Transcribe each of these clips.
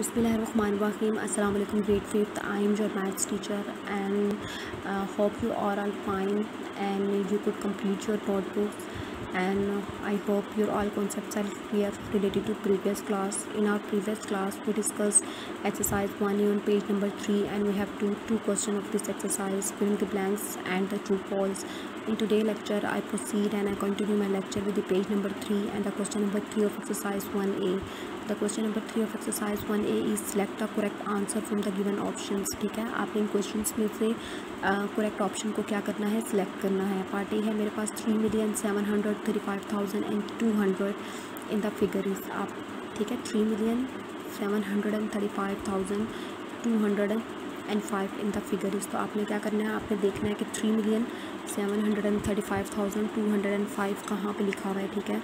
Bismillahirrahmanirrahim. Assalamu alaikum grade 5th. I am your maths teacher and uh, hope you are all fine and you could complete your notebooks and I hope your all concepts are clear related to previous class. In our previous class we discussed exercise 1 on page number 3 and we have two two questions of this exercise filling the blanks and the true false. In today's lecture I proceed and I continue my lecture with the page number 3 and the question number 3 of exercise 1a. The question number 3 of exercise 1a is select the correct answer from the given options ठीक है आपने इन questions में से correct uh, option को क्या करना है select करना है पार्ट है मेरे पास three million seven thirty five thousand and two hundred in the figure is आप ठीक है? Three million seven hundred and thirty five thousand two hundred and five in the figure is तो आपने क्या करना है? आपने देखना है कि three million seven hundred and thirty five thousand two hundred and five कहाँ पर लिखा हुआ है, ठीक है?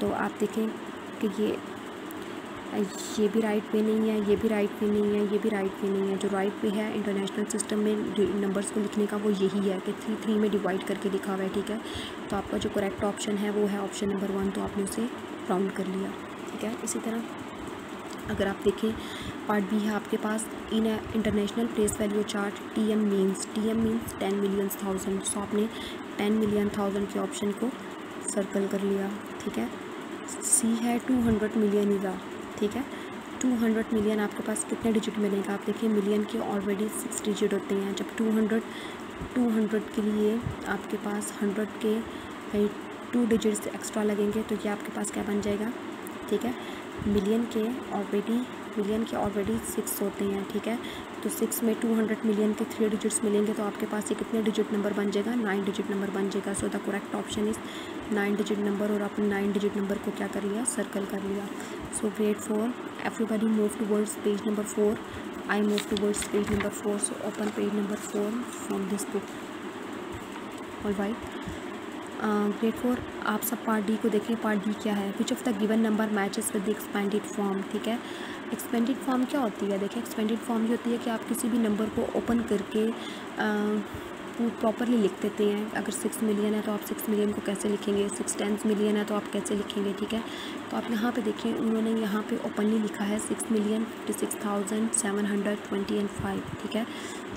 तो आप देखें कि ये ये भी राइट पे नहीं है, ये भी राइट पे नहीं है, ये भी राइट पे नहीं है। जो राइट पे है इंटरनेशनल सिस्टम में नंबर्स को लिखने का वो यही है कि थ्री थ्री में डिवाइड करके लिखा हुआ है, ठीक है? तो आपका जो करेक्ट ऑप्शन है वो है ऑप्शन नंबर वन तो आपने उसे राउंड कर लिया, ठीक है? इसी तरह अगर आप देखें पार्ट बी है आपके पास in international place value chart T M means T M means ten million thousand so आपने टेन मिलियन थाउज़ेंड के ऑप्शन को सर्कल कर लिया, ठीक है? सी है टू हंड्रेड मिलियन इज़ा ठीक है? टू हंड्रेड मिलियन आपके पास कितने डिजिट मिलेगा? आप देखिए मिलियन के ऑलरेडी सिक्स डिजिट होते हैं। जब टू हंड्रेड टू हंड्रेड के लिए आपके पास हंड्रेड के, भाई टू डिजिट्स एक्स्ट्रा लगेंगे तो ये आपके पास क्या बन जाएगा? ठीक है? मिलियन के ऑलरेडी मिलियन के ऑलरेडी सिक्स होते हैं, ठीक है? तो सिक्स में टू हंड्रेड मिलियन के थ्री डिजिट्स मिलेंगे तो आपके पास ये कितने डिजिट नंबर बन जाएगा? नाइन डिजिट नंबर बन जाएगा। So the correct option is nine digit number और आपने नाइन डिजिट नंबर को क्या कर लिया? सर्कल कर लिया। So grade four everybody move to words page number four I move to words page number four so open page number four from this book all right grade four आप सब part D को देखें part D क्या है? Which of the given number matches with the expanded form ठीक है? Expanded form क्या होती है? देखिए एक्सपेंडेड फॉर्म ये होती है कि आप किसी भी नंबर को ओपन करके प्रॉपरली लिख देते हैं। अगर सिक्स मिलियन है तो आप सिक्स मिलियन को कैसे लिखेंगे? सिक्स टेंस मिलियन है तो आप कैसे लिखेंगे, ठीक है? तो आप यहाँ पे देखिए, उन्होंने यहाँ पे ओपनली लिखा है six million fifty six thousand seven hundred twenty and five ठीक है?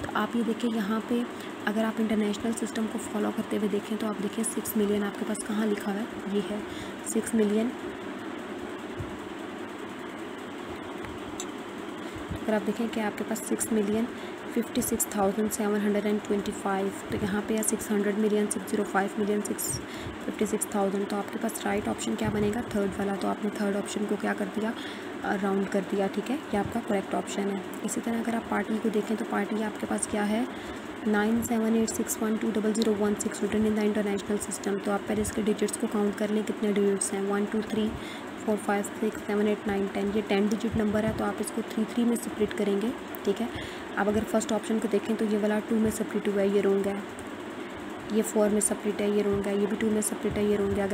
तो आप ये देखिए, यहाँ पे अगर आप इंटरनेशनल सिस्टम को फॉलो करते हुए देखें तो आप देखिए सिक्स मिलियन आपके पास कहाँ लिखा है? ये है। सिक्स मिलियन अगर आप देखें कि आपके पास six million fifty six thousand seven hundred and twenty five तो यहाँ पे या six hundred million six zero five million six fifty six thousand तो आपके पास राइट ऑप्शन क्या बनेगा? थर्ड वाला तो आपने थर्ड ऑप्शन को क्या कर दिया? राउंड कर दिया, ठीक है? ये आपका करेक्ट ऑप्शन है। इसी तरह अगर आप पार्टी को देखें तो पार्टी आपके पास क्या है? Nine seven eight six one two double zero one six return in the international system तो आप पहले इसके डिजिट्स को काउंट कर लें, कितने डिजिट्स हैं? One two three four, five, six, seven, eight, nine, ten, ये टेन डिजिट नंबर है तो आप इसको थ्री थ्री में स्प्लिट करेंगे, ठीक है? अब अगर फ़र्स्ट ऑप्शन को देखें तो ये वाला टू में स्प्लिट हुआ है, ये रोंग है। ये फोर में सेपरेट है, ये रोंग है, ये भी टू में सेपरेट है, ये रोंग है।